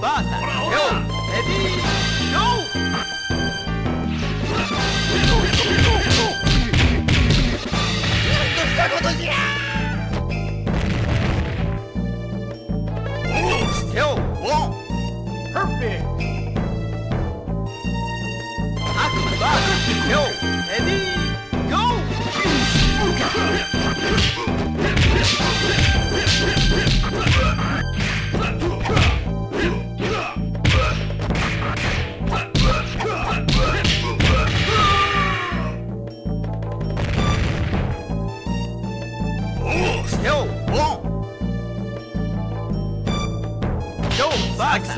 Basta! Eu! Ready! Go! Kill bom Perfect. Akbar. yo Ready. Go.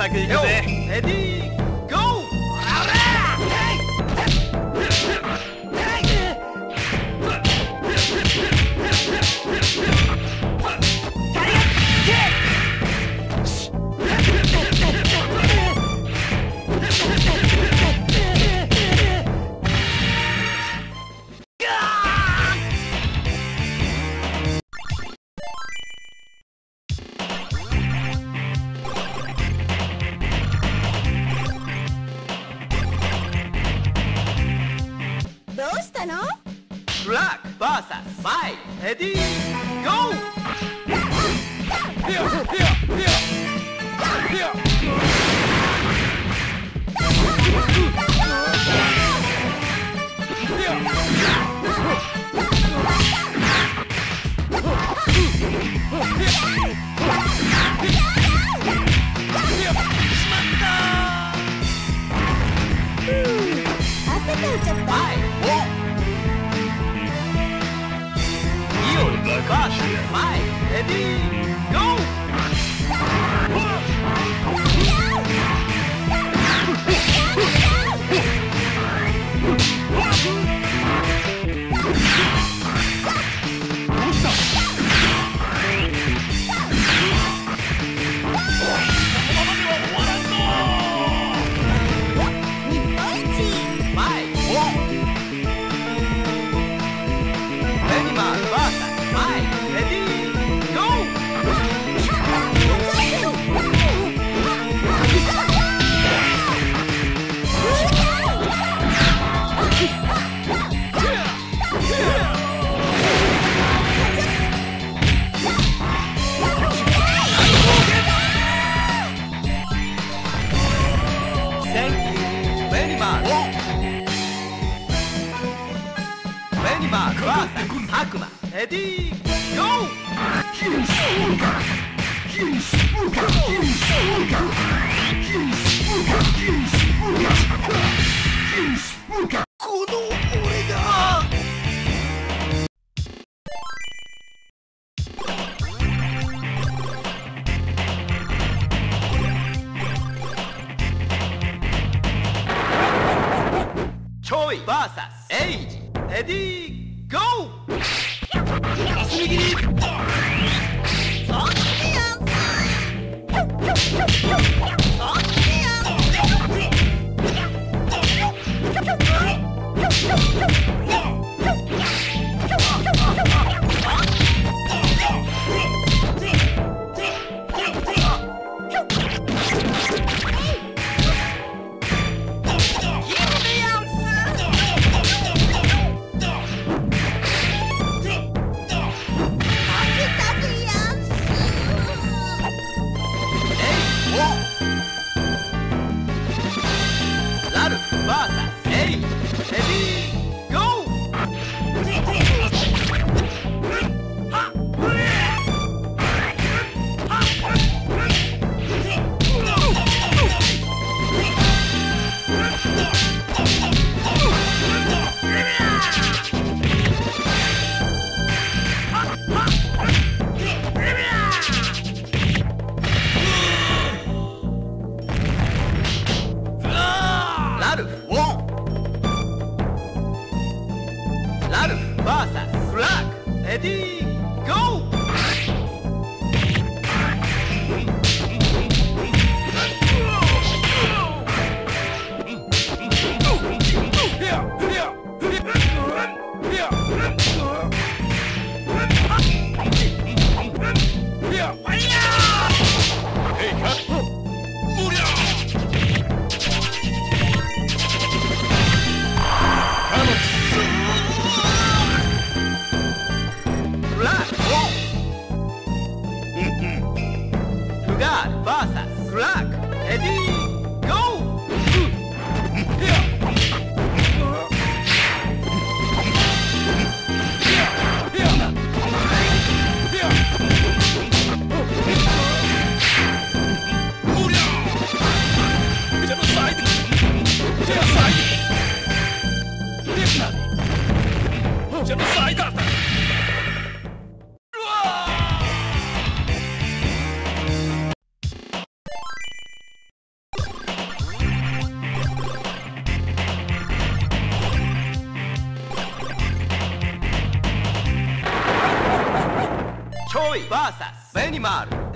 サいくぜ。レディー。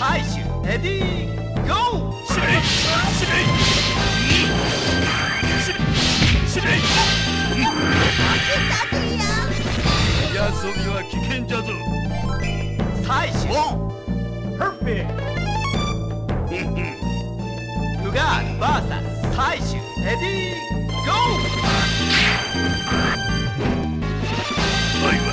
VS ハイシュレディーゴーたくやん遊びは危険じゃぞサイシュパーフェグガード VS サイシュレディーゴ愛は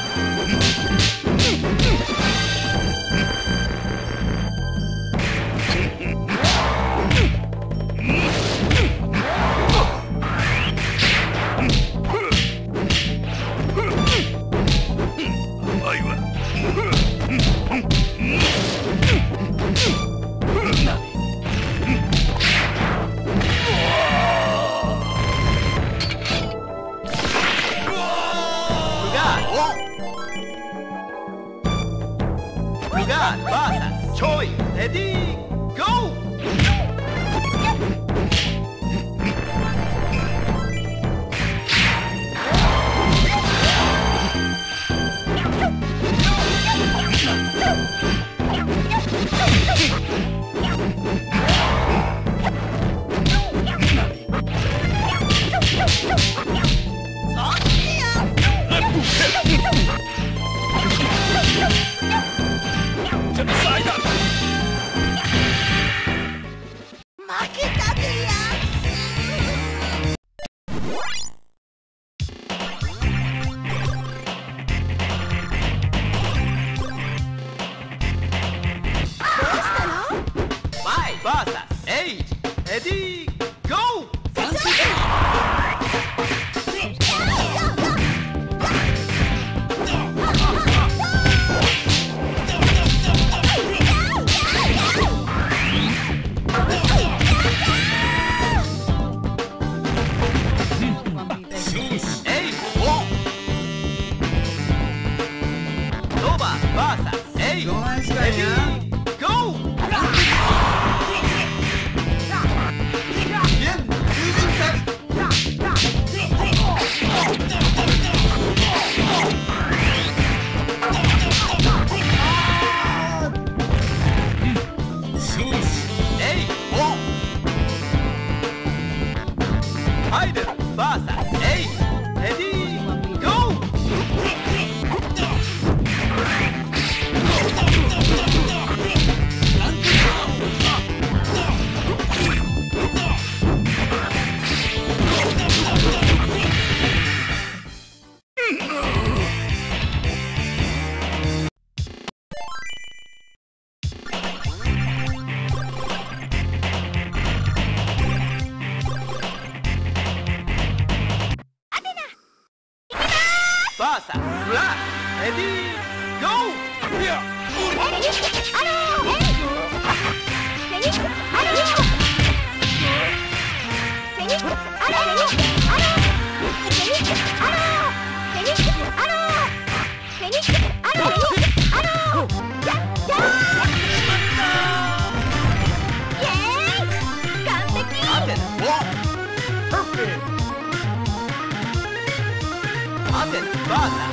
Madonna!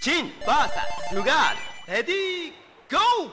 Tim Basta, lugar. Ready, go!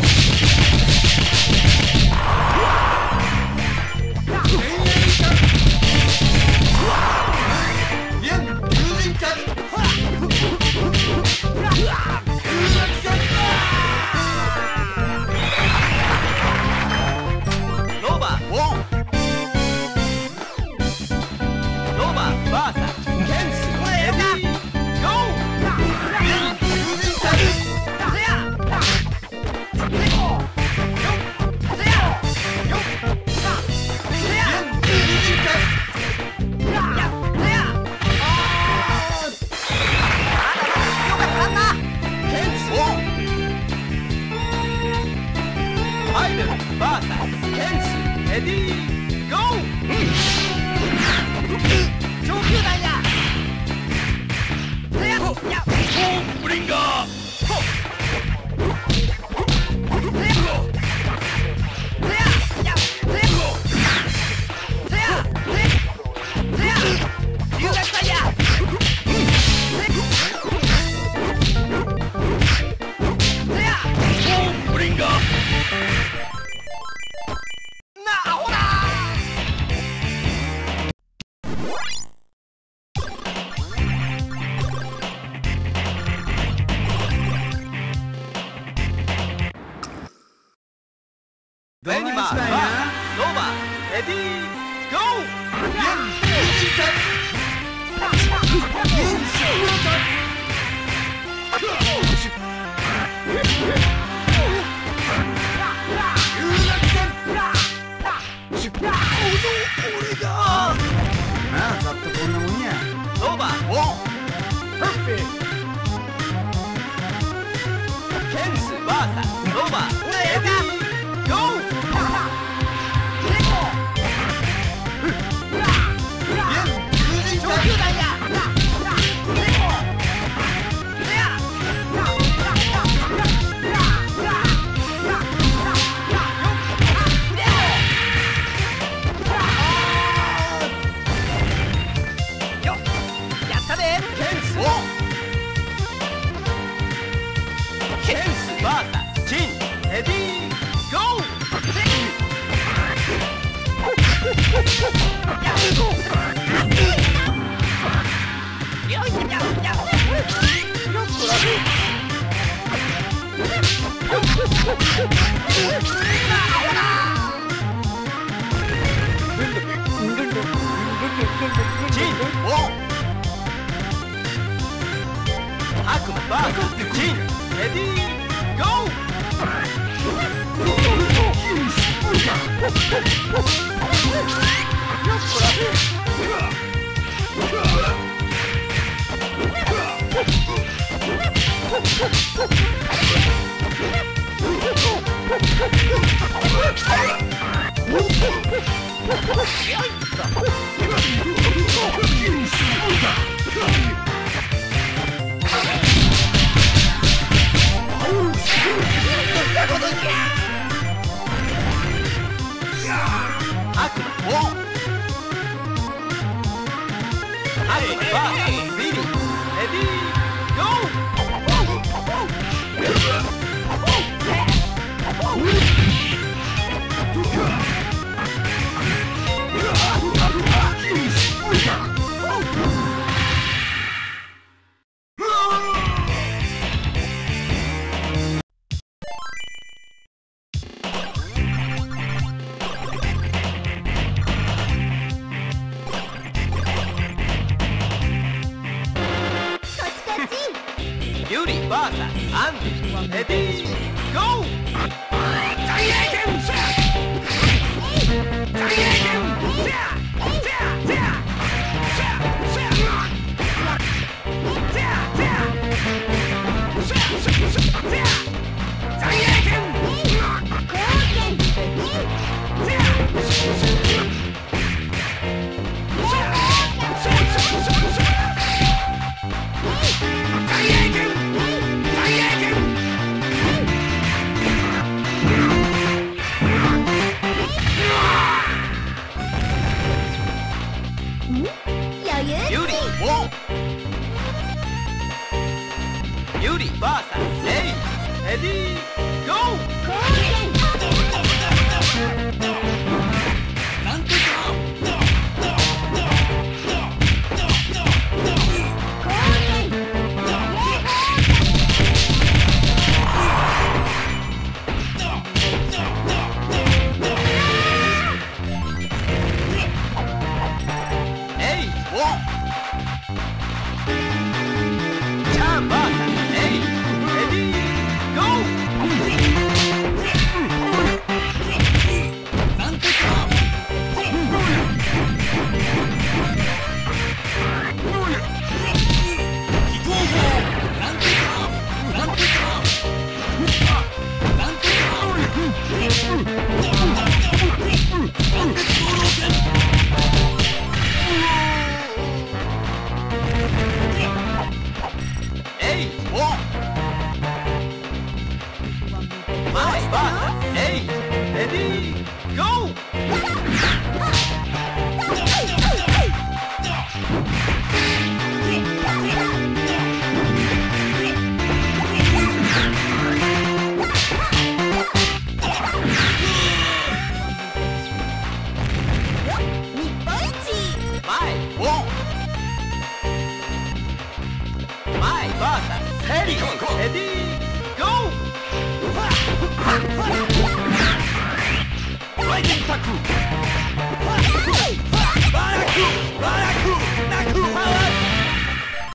Ready, go! Let's go. 悪